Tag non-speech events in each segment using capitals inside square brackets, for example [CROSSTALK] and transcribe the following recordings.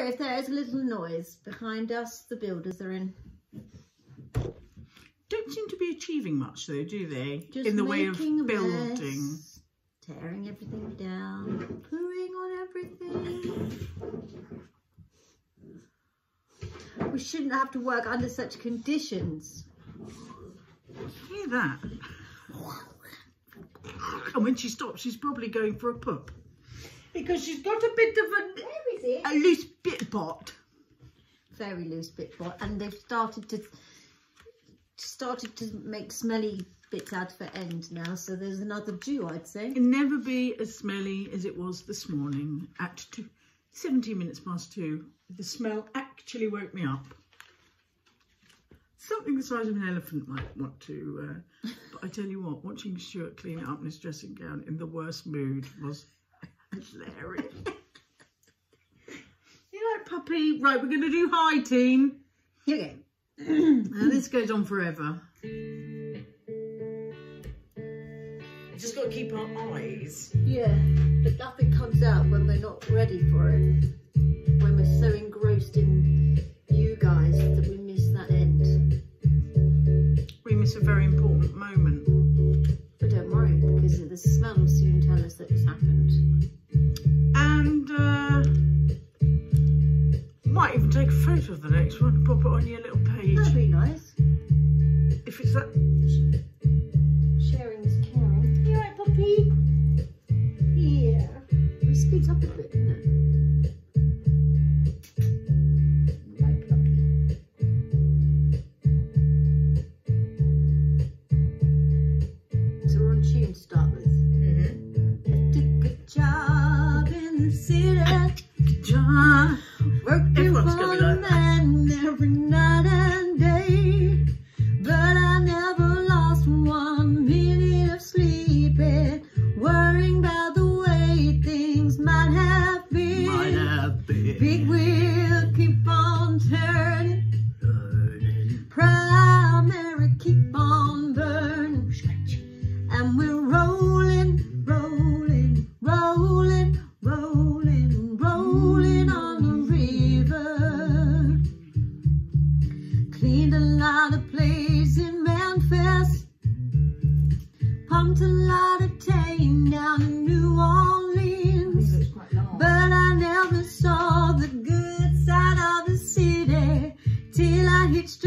sorry if there is a little noise behind us. The builders are in. Don't seem to be achieving much though, do they? Just In the way of building. mess, tearing everything down, pooing on everything. We shouldn't have to work under such conditions. Hear that? And when she stops, she's probably going for a poop. Because she's got a bit of Where is it? a, a loose bit bot. Very loose bit bot, and they've started to started to make smelly bits out of her end now. So there's another due, I'd say. Can never be as smelly as it was this morning at two, 17 minutes past two. The smell actually woke me up. Something the size of an elephant might want to, uh, but I tell you what, watching Stuart clean it up in his dressing gown in the worst mood was hilarious. [LAUGHS] you like puppy? Right, we're going to do high team. Here we go. [CLEARS THROAT] Now this goes on forever. Just got to keep our eyes. Yeah, but nothing comes out when we're not ready for it. When we're so engrossed in you guys that we miss that end. We miss a very important moment. But don't worry, because the smell will soon tell us that it's happened. Photo of the next one pop it on your little page. That'd be nice. If it's that. Every night pumped a lot of tame down in New Orleans. But I never saw the good side of the city till I hitched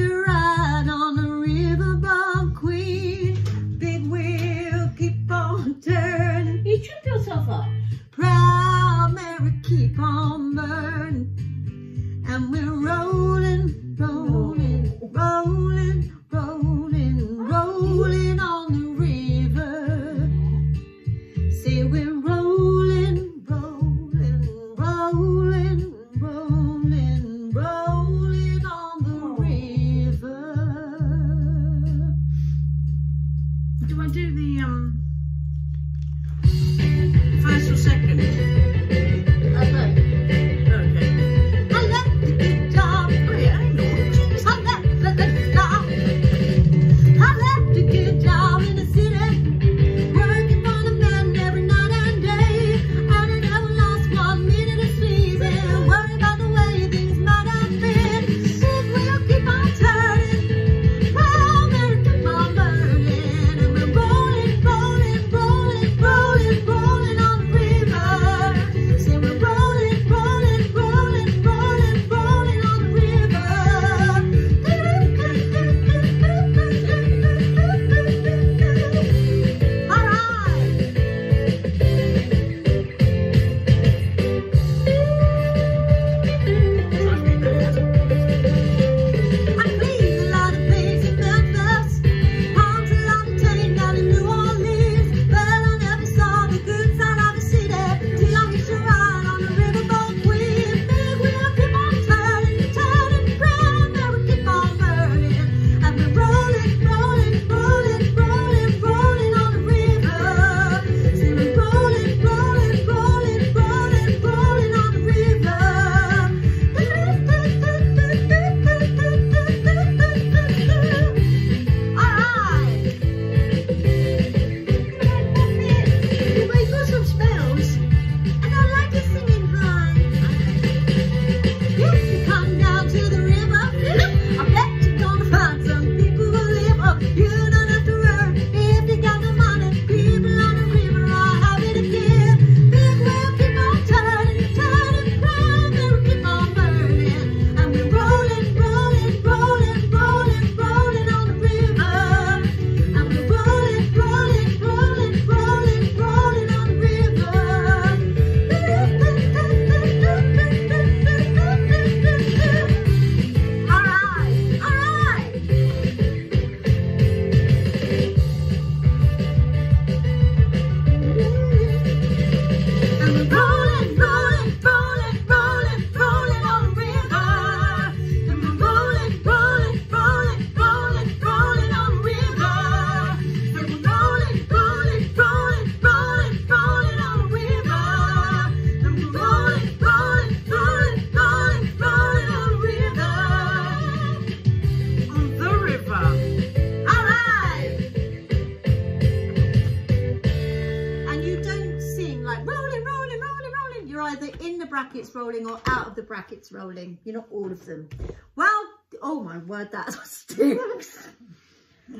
brackets rolling or out of the brackets rolling. You're not all of them. Well, oh my word, that [LAUGHS] stinks.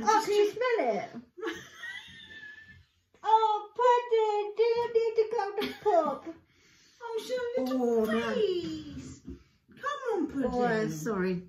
Oh, can you smell it? [LAUGHS] Oh, Pudding, do you need to go to pub? Oh, so little Oh, man. please. Come on, Pudding. Oh, sorry.